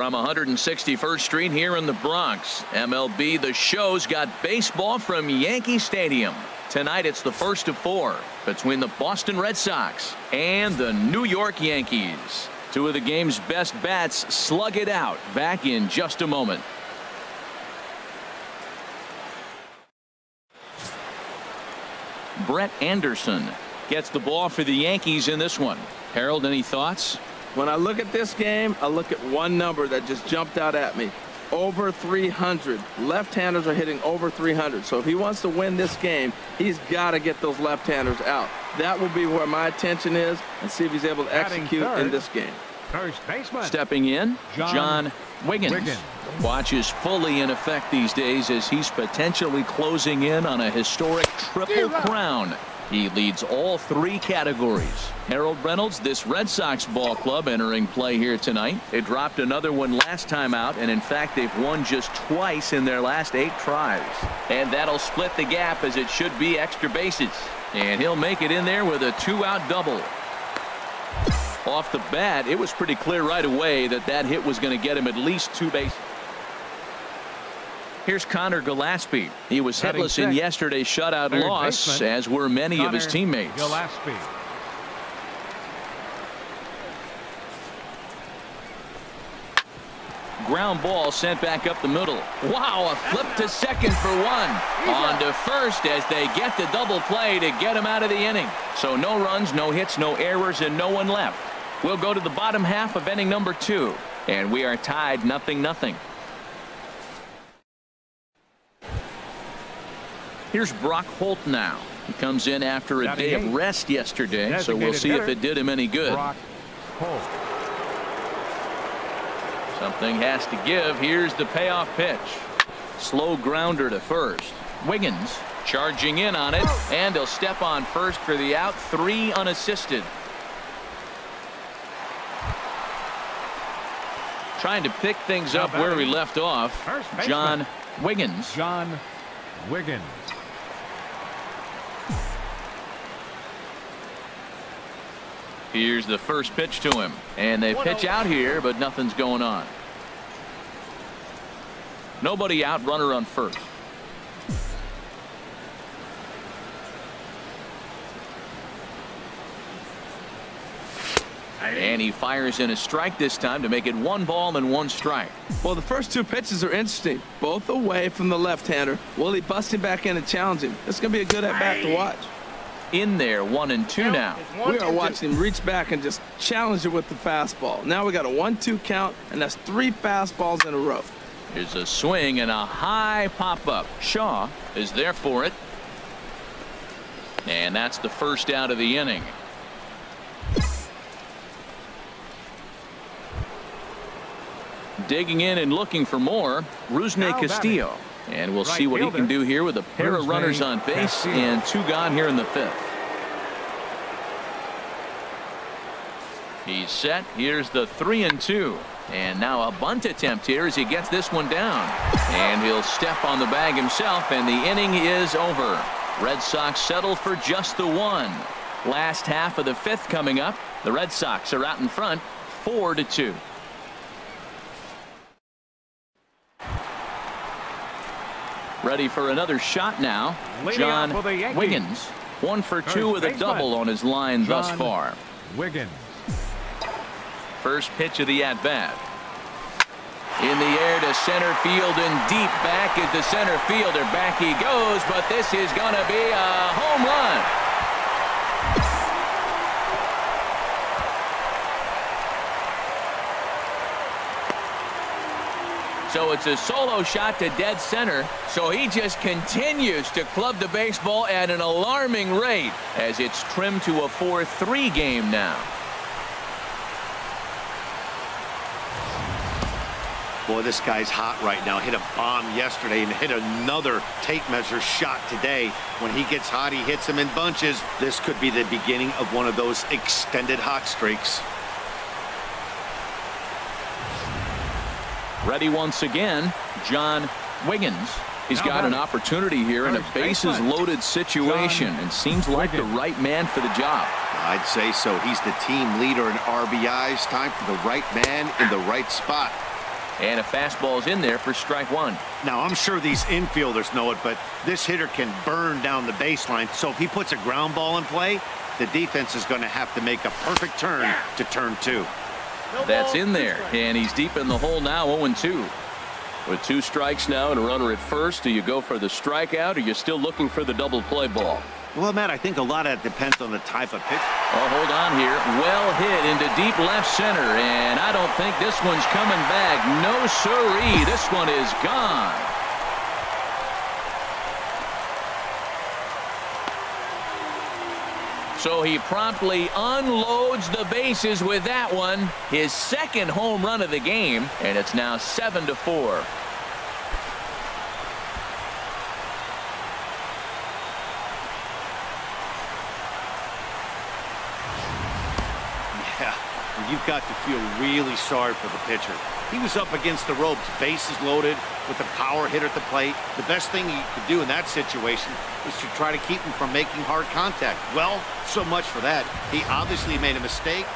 From 161st Street here in the Bronx, MLB The Show's got baseball from Yankee Stadium. Tonight it's the first of four between the Boston Red Sox and the New York Yankees. Two of the game's best bats slug it out back in just a moment. Brett Anderson gets the ball for the Yankees in this one. Harold, any thoughts? When I look at this game, I look at one number that just jumped out at me. Over 300. Left-handers are hitting over 300. So if he wants to win this game, he's got to get those left-handers out. That will be where my attention is and see if he's able to execute in this game. First baseman. Stepping in, John, John Wiggins. Wiggins. Watch is fully in effect these days as he's potentially closing in on a historic triple crown. He leads all three categories. Harold Reynolds, this Red Sox ball club entering play here tonight. They dropped another one last time out, and in fact, they've won just twice in their last eight tries. And that'll split the gap as it should be extra bases. And he'll make it in there with a two-out double. Off the bat, it was pretty clear right away that that hit was going to get him at least two bases. Here's Conor Gillaspie. He was hitless in yesterday's shutout Third loss, as were many Conor of his teammates. Gillaspie. Ground ball sent back up the middle. Wow, a flip to second for one. On to first as they get the double play to get him out of the inning. So no runs, no hits, no errors, and no one left. We'll go to the bottom half of inning number two. And we are tied nothing nothing. Here's Brock Holt now. He comes in after a day of rest yesterday, so we'll see if it did him any good. Brock Holt. Something has to give. Here's the payoff pitch. Slow grounder to first. Wiggins charging in on it, and he'll step on first for the out. Three unassisted. Trying to pick things up where we left off. John Wiggins. John Wiggins. Here's the first pitch to him. And they pitch out here, but nothing's going on. Nobody out, runner on first. And he fires in a strike this time to make it one ball and one strike. Well, the first two pitches are interesting. Both away from the left-hander. Will he bust him back in and challenge him? It's going to be a good at-bat to watch. In there, one and two now. We are watching him reach back and just challenge it with the fastball. Now we got a one-two count, and that's three fastballs in a row. Here's a swing and a high pop up. Shaw is there for it. And that's the first out of the inning. Digging in and looking for more, batting. Castillo. And we'll Right see what he can do here with a pair of runners on base Castillo. and two gone here in the fifth. He's set. Here's the three and two. And now a bunt attempt here as he gets this one down. And he'll step on the bag himself, and the inning is over. Red Sox settle for just the one. Last half of the fifth coming up. The Red Sox are out in front, four to two. Ready for another shot now. John off for the Yankees. Wiggins. One for two with a double on his line thus far. Wiggins. First pitch of the at bat. In the air to center field and deep back is the center fielder. Back he goes, but this is going to be a home run. So it's a solo shot to dead center. So he just continues to club the baseball at an alarming rate as it's trimmed to a 4-3 game now. Boy, this guy's hot right now. Hit a bomb yesterday and hit another tape measure shot today. When he gets hot, he hits them in bunches. This could be the beginning of one of those extended hot streaks. Ready once again, John Wiggins. He's got an opportunity here in a bases-loaded situation and seems like the right man for the job. I'd say so. He's the team leader in RBIs. Time for the right man in the right spot. And a fastball's in there for strike one. Now, I'm sure these infielders know it, but this hitter can burn down the baseline. So if he puts a ground ball in play, the defense is going to have to make a perfect turn to turn two. That's in there, and he's deep in the hole now, 0-2. With two strikes now and a runner at first, do you go for the strikeout, or you still looking for the double play ball? Well, Matt, I think a lot of that depends on the type of pitch. Oh, hold on here. Well hit into deep left center, and I don't think this one's coming back. No siree. This one is gone. So he promptly unloads the bases with that one. His second home run of the game, and it's now 7 to 4. Yeah, you've got to feel really sorry for the pitcher. He was up against the ropes, bases loaded, with a power hitter at the plate. The best thing you could do in that situation was to try to keep him from making hard contact. Well, so much for that. He obviously made a mistake.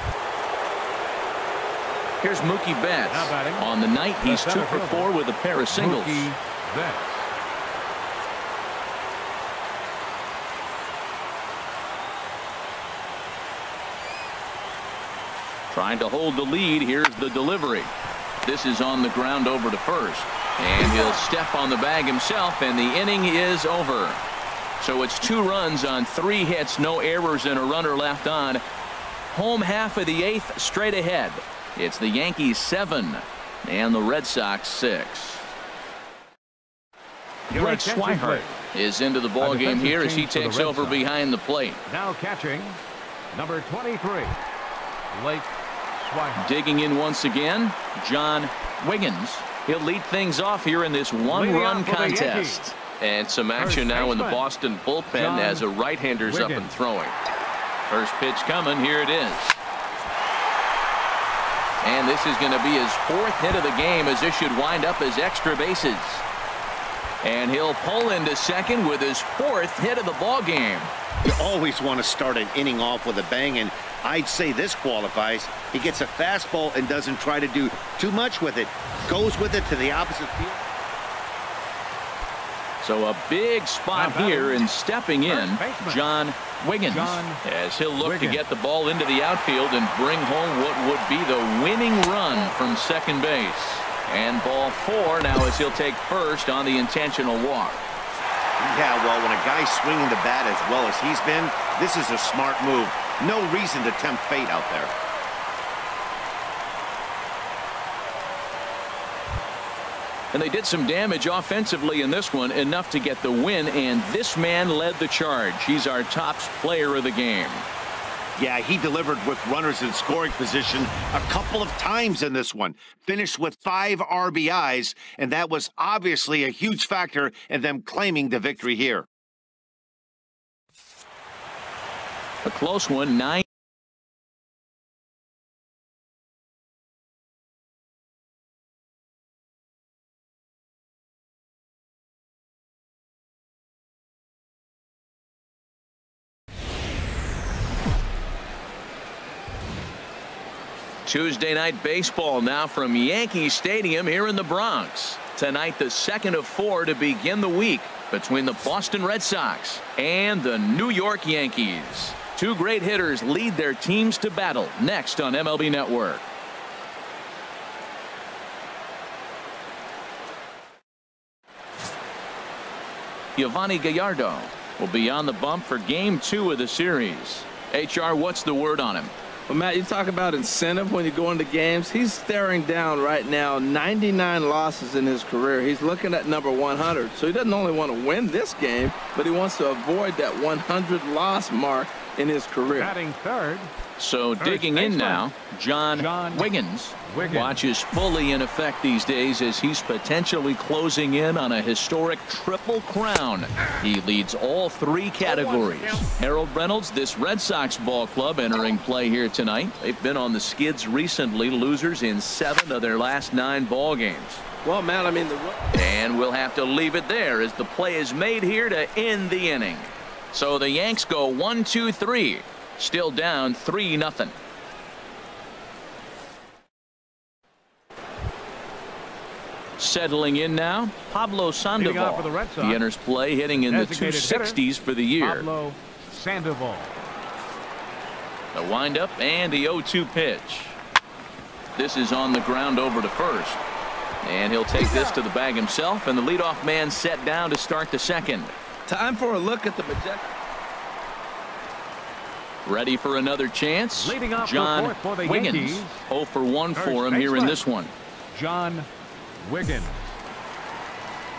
Here's Mookie Betts. On the night, he's two for four with a pair of singles. Mookie Betts. Trying to hold the lead. Here's the delivery. This is on the ground over to first. And he'll step on the bag himself, and the inning is over. So it's two runs on three hits, no errors, and a runner left on. Home half of the eighth straight ahead. It's the Yankees seven and the Red Sox six. Blake Swihart is into the ball game here as he change for the takes over Sox. behind the plate. Now catching number 23, Blake Swihart. Digging in once again, John Wiggins. He'll lead things off here in this one-run off for the contest. And some action First now in the Boston bullpen John as a right-hander's up and throwing. First pitch coming. Here it is. And this is going to be his fourth hit of the game as this should wind up as extra bases. And he'll pull into second with his fourth hit of the ball game. You always want to start an inning off with a bang, and I'd say this qualifies. He gets a fastball and doesn't try to do too much with it. Goes with it to the opposite field. So a big spot here and stepping in, John Wiggins, John as he'll look Wiggins. to get the ball into the outfield and bring home what would be the winning run from second base. And ball four now as he'll take first on the intentional walk. Yeah, well, when a guy's swinging the bat as well as he's been, this is a smart move. No reason to tempt fate out there. And they did some damage offensively in this one, enough to get the win, and this man led the charge. He's our top player of the game. Yeah, he delivered with runners in scoring position a couple of times in this one. Finished with five RBIs, and that was obviously a huge factor in them claiming the victory here. A close one, nine. Tuesday night baseball now from Yankee Stadium here in the Bronx. Tonight, the second of four to begin the week between the Boston Red Sox and the New York Yankees. Two great hitters lead their teams to battle next on MLB Network. Yovani Gallardo will be on the bump for game two of the series. HR, what's the word on him? Well, Matt, you talk about incentive when you go into games. He's staring down right now 99 losses in his career. He's looking at number 100. So he doesn't only want to win this game, but he wants to avoid that 100 loss mark in his career. Batting third, So First digging in now, John, John Wiggins. Wiggins. Watches fully in effect these days as he's potentially closing in on a historic triple crown. He leads all three categories. Harold Reynolds, this Red Sox ball club entering play here tonight. They've been on the skids recently, losers in seven of their last nine ball games. Well, Matt, I mean, the And we'll have to leave it there as the play is made here to end the inning. So the Yanks go one, two, three. Still down three nothing. settling in now, Pablo Leading for the Sandoval. He enters play hitting in the Designated hitter, 260s for the year. Pablo Sandoval. The windup and the 0-2 pitch. This is on the ground over to first. And he'll take this to the bag himself, and the leadoff man set down to start the second. Time for a look at the project. Ready for another chance? Leading off John fourth for the Wiggins. Yankees. 0 for 1 for First him here in this one. John Wiggins.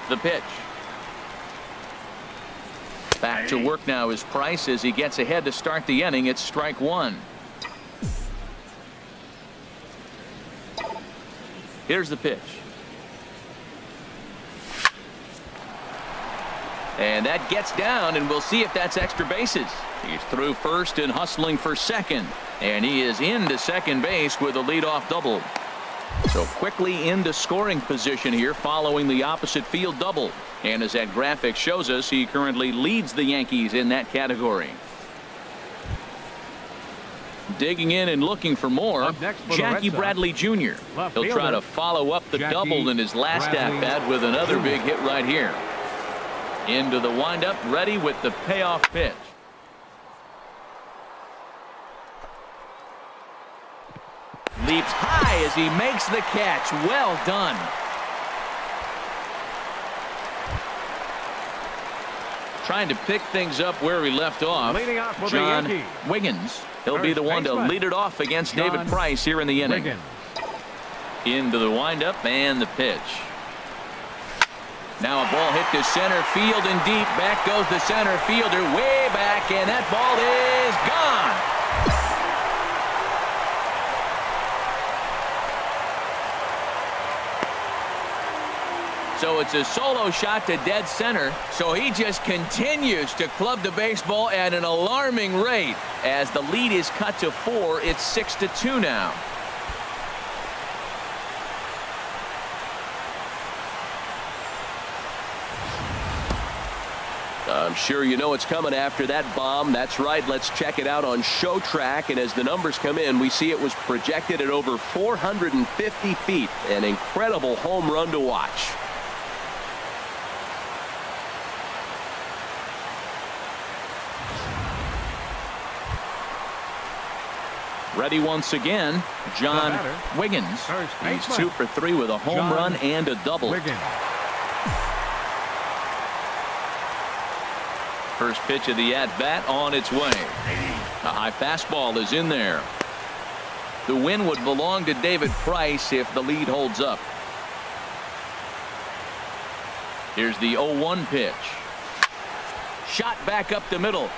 The pitch. Back to work now is Price as he gets ahead to start the inning. It's strike one. Here's the pitch. And that gets down, and we'll see if that's extra bases. He's through first and hustling for second. And he is into second base with a leadoff double. So quickly into scoring position here following the opposite field double. And as that graphic shows us, he currently leads the Yankees in that category. Digging in and looking for more, for Jackie Bradley Jr. He'll try to follow up the Jackie double in his last Bradley at bat with another big hit right here. Into the windup, ready with the payoff pitch. Leaps high as he makes the catch. Well done. Trying to pick things up where we left off. Leading off for the John Yankees. Wiggins. He'll be the one to lead it off against John David Price here in the inning. Wiggins. Into the windup and the pitch. Now a ball hit to center field and deep. Back goes the center fielder way back, and that ball is gone. So it's a solo shot to dead center. So he just continues to club the baseball at an alarming rate. As the lead is cut to four, it's six to two now. I'm sure you know it's coming after that bomb. That's right. Let's check it out on Show Track. And as the numbers come in, we see it was projected at over 450 feet. An incredible home run to watch. Ready once again, John Wiggins. He's two for three with a home John run and a double. Wiggins. First pitch of the at bat on its way. A high fastball is in there. The win would belong to David Price if the lead holds up. Here's the 0-1 pitch. Shot back up the middle.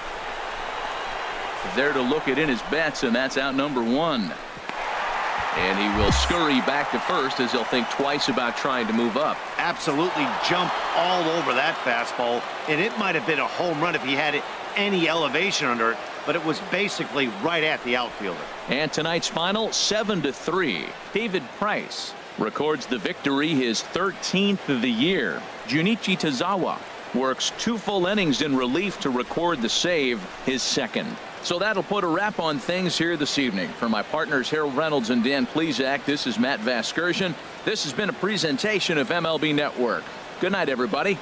There to look it in his bets, and that's out number one. And he will scurry back to first as he'll think twice about trying to move up. Absolutely jumped all over that fastball, and it might have been a home run if he had any elevation under it, but it was basically right at the outfielder. And tonight's final, 7 to 3. David Price records the victory, his 13th of the year. Junichi Tazawa works two full innings in relief to record the save, his second. So that'll put a wrap on things here this evening. For my partners Harold Reynolds and Dan Plesac, this is Matt Vasgersian. This has been a presentation of MLB Network. Good night, everybody.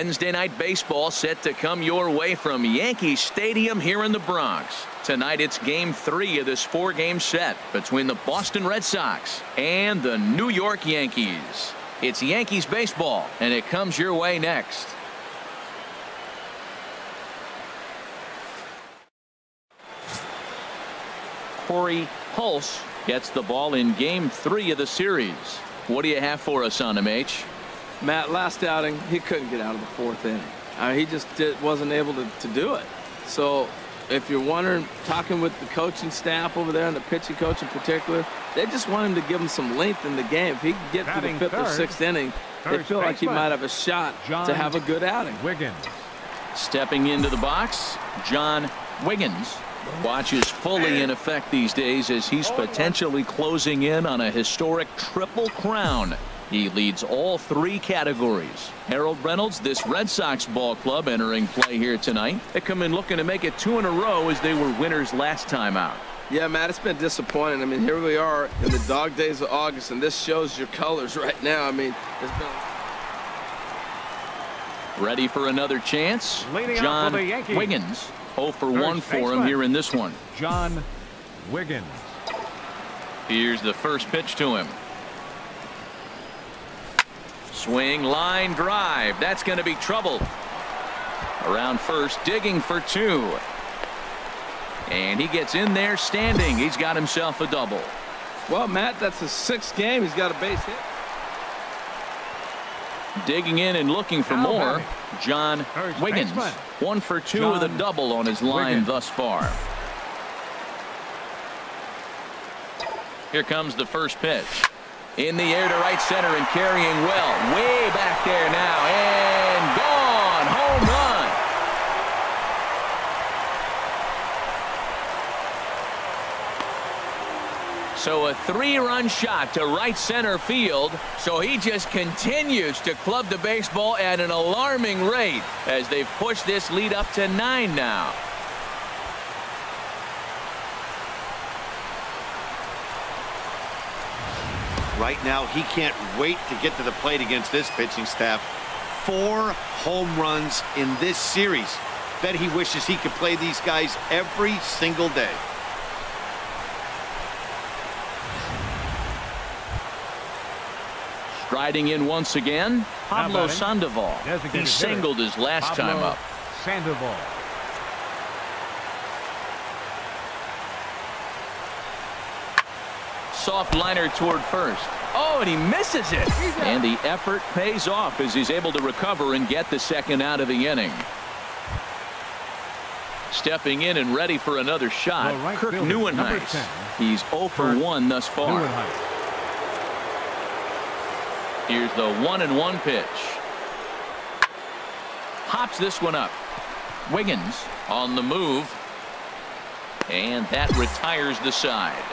Wednesday night baseball set to come your way from Yankee Stadium here in the Bronx. Tonight it's game three of this four game set between the Boston Red Sox and the New York Yankees. It's Yankees baseball and it comes your way next. Corey Pulse gets the ball in game three of the series. What do you have for us on him, H? Matt, last outing, he couldn't get out of the fourth inning. Uh, he just did, wasn't able to, to do it. So if you're wondering, talking with the coaching staff over there and the pitching coach in particular, they just want him to give him some length in the game. If he can get Batting to the fifth or sixth inning, they feel like he baseman, might have a shot John to have a good outing. Wiggins. Stepping into the box, John Wiggins. Watch is fully in effect these days as he's potentially closing in on a historic triple crown. He leads all three categories. Harold Reynolds, this Red Sox ball club entering play here tonight. They come in looking to make it two in a row as they were winners last time out. Yeah, Matt, it's been disappointing. I mean, here we are in the dog days of August, and this shows your colors right now. I mean, it's been. Ready for another chance? Leading John for the Wiggins. 0 for First 1 for him here in this one. John Wiggins. Here's the first pitch to him. Swing, line, drive. That's going to be trouble. Around first, digging for two. And he gets in there standing. He's got himself a double. Well, Matt, that's his sixth game. He's got a base hit. Digging in and looking for more. John Wiggins. One for two John with a double on his line Wiggins. thus far. Here comes the first pitch. In the air to right center and carrying well. Way back there now. And gone. Home run. So a three-run shot to right center field. So he just continues to club the baseball at an alarming rate as they've pushed this lead up to nine now. Right now, he can't wait to get to the plate against this pitching staff. Four home runs in this series. Bet he wishes he could play these guys every single day. Striding in once again, Pablo. Sandoval. Designated He singled his last time up. Sandoval. Soft liner toward first. Oh, and he misses it. And the effort pays off as he's able to recover and get the second out of the inning. Stepping in and ready for another shot, right Kirk fielder, number Nieuwenhuis. 10. He's 0 for 1 thus far. Nieuwenhuis. Here's the one and one pitch. Hops this one up. Wiggins on the move. And that retires the side.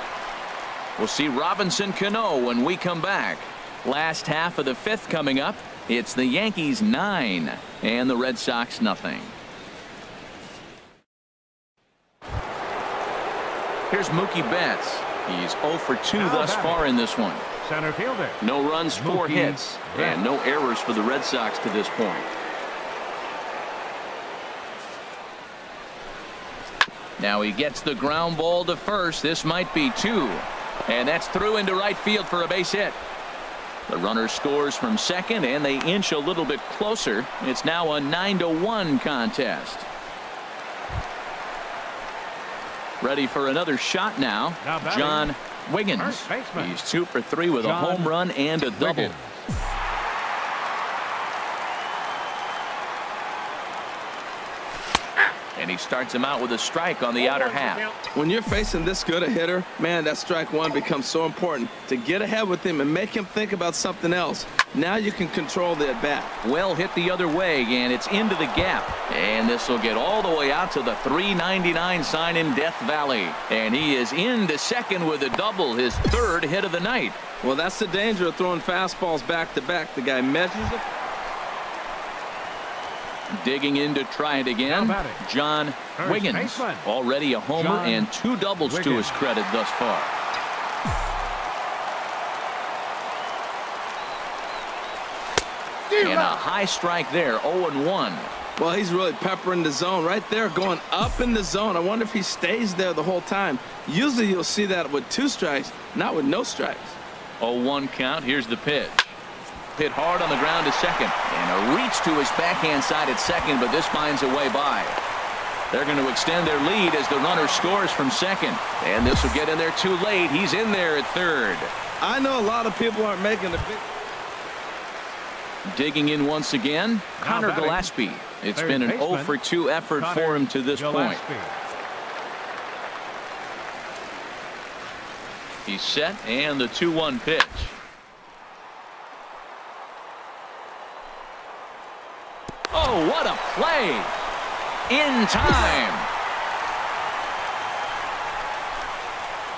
We'll see Robinson Cano when we come back. Last half of the fifth coming up. It's the Yankees nine and the Red Sox nothing. Here's Mookie Betts. He's 0 for 2 Now thus far in this one. Center fielder. No runs, four Mookie hits, and no errors for the Red Sox to this point. Now he gets the ground ball to first. This might be two. And that's through into right field for a base hit. The runner scores from second, and they inch a little bit closer. It's now a 9 to 1 contest. Ready for another shot now. Now. John Wiggins. He's two for three with John a home run and a double. Wiggins. He starts him out with a strike on the outer half. When you're facing this good a hitter, man, that strike one becomes so important to get ahead with him and make him think about something else. Now you can control the at bat. Well hit the other way, and it's into the gap. And this will get all the way out to the 399 sign in Death Valley. And he is in into second with a double, his third hit of the night. Well, that's the danger of throwing fastballs back to back. The guy measures it. Digging in to try it again. Now. John First Wiggins. baseman. Already a homer John and two doubles to his credit thus far. And a high strike there, 0-1. Well, he's really peppering the zone right there, going up in the zone. I wonder if he stays there the whole time. Usually you'll see that with two strikes, not with no strikes. 0-1 count. Here's the pitch. Hit hard on the ground to second. And a reach to his backhand side at second, but this finds a way by. They're going to extend their lead as the runner scores from second. And this will get in there too late. He's in there at third. I know a lot of people aren't making the big... Digging in once again, Conor Gillaspie. It's been an 0 for 2 effort Conor for him to this Gillaspie. point. He's set, and the 2-1 pitch. Play. In time.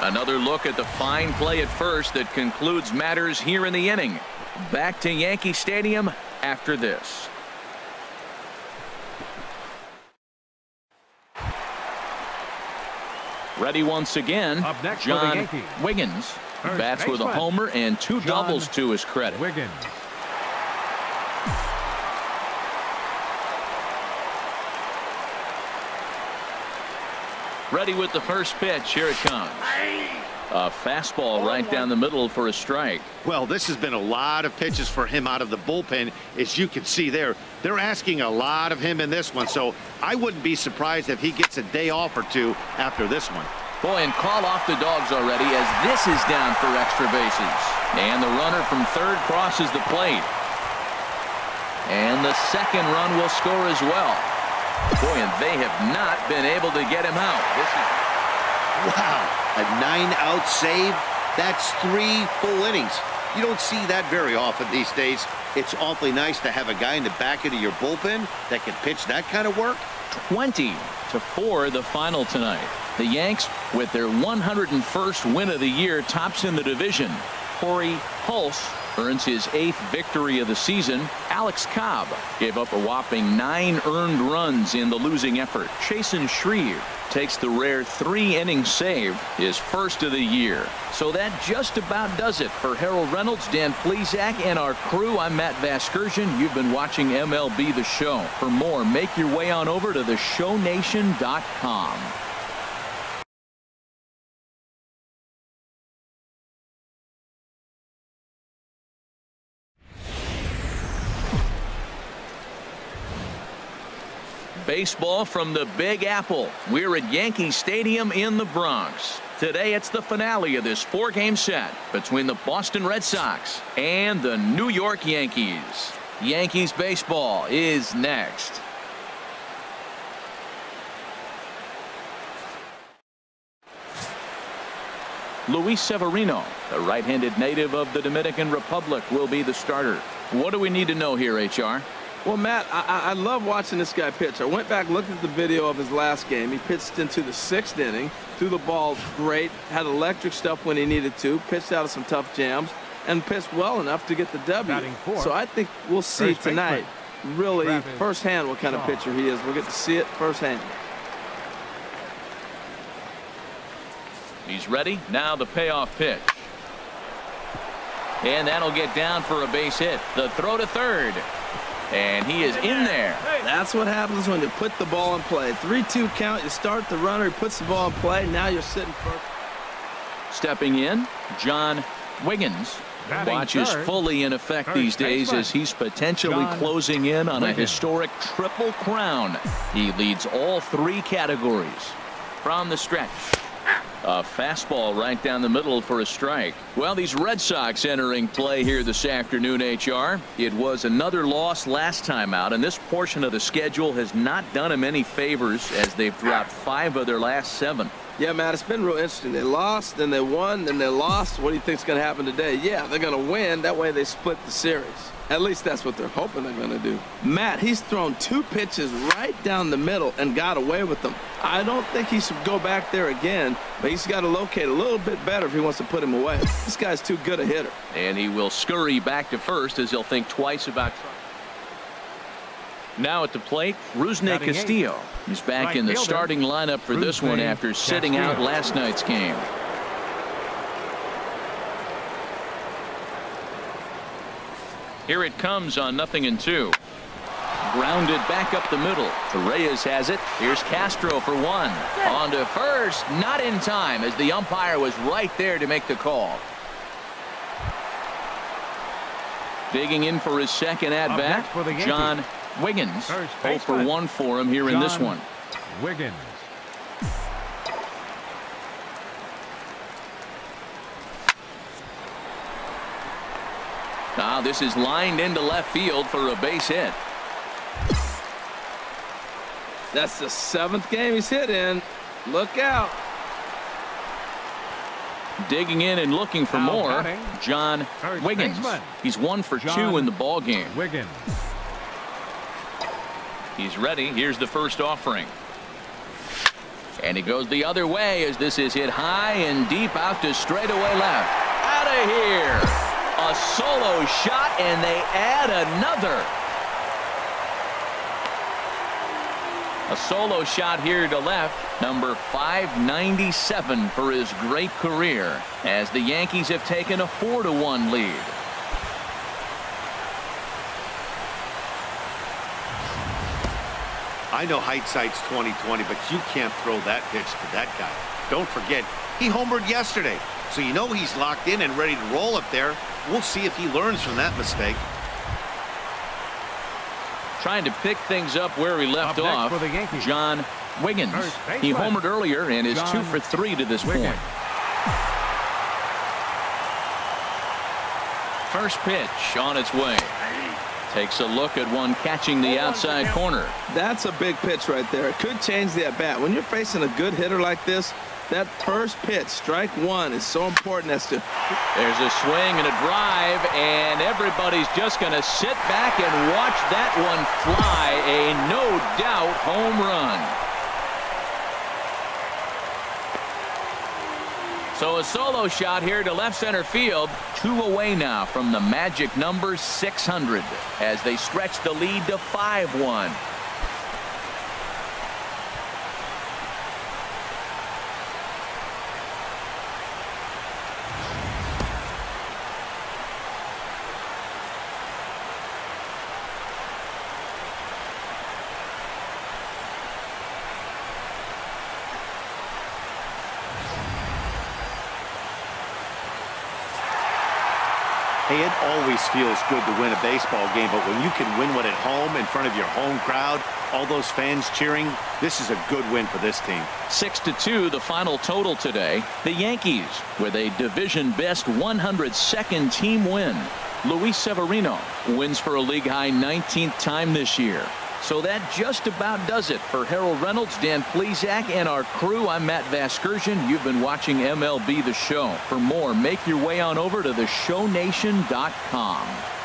Another look at the fine play at first that concludes matters here in the inning. Back to Yankee Stadium after this. Ready once again. Up next John Wiggins First bats with a homer and two John doubles to his credit. Wiggins. Ready with the first pitch. Here it comes. A fastball oh, right down the middle for a strike. Well, this has been a lot of pitches for him out of the bullpen. As you can see there, they're asking a lot of him in this one. So I wouldn't be surprised if he gets a day off or two after this one. Boy, and call off the dogs already as this is down for extra bases. And the runner from third crosses the plate. And the second run will score as well. Boy, and they have not been able to get him out. This is Wow, a nine-out save. That's three full innings. You don't see that very often these days. It's awfully nice to have a guy in the back end of your bullpen that can pitch that kind of work. 20 to 4 the final tonight. The Yanks with their 101st win of the year tops in the division. Corey Pulse earns his eighth victory of the season. Alex Cobb gave up a whopping nine earned runs in the losing effort. Chasen Shreve takes the rare three inning save his first of the year. So that just about does it for Harold Reynolds, Dan Plesac, and our crew. I'm Matt Vasgersian. You've been watching MLB The Show. For more, make your way on over to theshownation.com. Baseball from the Big Apple. We're at Yankee Stadium in the Bronx. Today it's the finale of this four-game set between the Boston Red Sox and the New York Yankees. Yankees baseball is next. Luis Severino, the right-handed native of the Dominican Republic, will be the starter. What do we need to know here, HR? Well, Matt, I, I- I love watching this guy pitch. I went back, looked at the video of his last game. He pitched into the sixth inning, threw the ball great, had electric stuff when he needed to, pitched out of some tough jams, and pitched well enough to get the W. Batting So I think we'll see first tonight, really Travis firsthand, what kind of pitcher he is. We'll get to see it firsthand. He's ready. Now the payoff pitch. And that'll get down for a base hit. The throw to third. And he is in there. That's what happens when you put the ball in play. 3-2 count, you start the runner, he puts the ball in play, now you're sitting first. Stepping in, John Wiggins. Batting Watches third. fully in effect First these days as he's potentially John closing in on a historic triple crown. He leads all three categories. From the stretch. A fastball right down the middle for a strike. Well, these Red Sox entering play here this afternoon, HR. It was another loss last time out, and this portion of the schedule has not done them any favors as they've dropped five of their last seven. Yeah, Matt, it's been real interesting. They lost, then they won, then they lost. What do you think's going to happen today? Yeah, they're going to win. That way they split the series. At least that's what they're hoping they're going to do. Matt, he's thrown two pitches right down the middle and got away with them. I don't think he should go back there again, but he's got to locate a little bit better if he wants to put him away. This guy's too good a hitter. And he will scurry back to first as he'll think twice about now at the plate, Rusney Batting eighth. Castillo. He's back Right in the fielder, starting lineup for this one after sitting out last night's game. Here it comes on nothing and two. Grounded back up the middle. Reyes has it. Here's Castro for one. On to first. Not in time as the umpire was right there to make the call. Digging in for his second at bat, next for the Yankees. John Wiggins. First 0 for 1 for him here in this one. Wiggins. Now this is lined into left field for a base hit. That's the seventh game he's hit in. Look out. Digging in and looking for Now more, batting. John First Wiggins. baseman. He's one for John two in the ball game. Wiggins. He's ready. Here's the first offering. And he goes the other way as this is hit high and deep out to straightaway left. Out of here. A solo shot and they add another. A solo shot here to left. Number 597 for his great career as the Yankees have taken a 4-1 lead. I know hindsight's 2020, but you can't throw that pitch to that guy. Don't forget, he homered yesterday, so you know he's locked in and ready to roll up there. We'll see if he learns from that mistake. Trying to pick things up where he left Up off. for the Yankees. John Wiggins. First baseman. He homered earlier and is John two for three to this Wiggins. point. First pitch on its way. Takes a look at one catching the oh, outside corner. That's a big pitch right there. It could change the at bat. When you're facing a good hitter like this, that first pitch, strike one, is so important as to There's a swing and a drive, and everybody's just going to sit back and watch that one fly. A no doubt home run. So a solo shot here to left center field. Two away now from the magic number 600 as they stretch the lead to 5-1. Hey, it always feels good to win a baseball game, but when you can win one at home in front of your home crowd, all those fans cheering, this is a good win for this team. 6 to 2 the final total today. The Yankees with a division best 102nd team win. Luis Severino wins for a league high 19th time this year. So that just about does it for Harold Reynolds, Dan Plesac, and our crew. I'm Matt Vasgersian. You've been watching MLB The Show. For more, make your way on over to theshownation.com.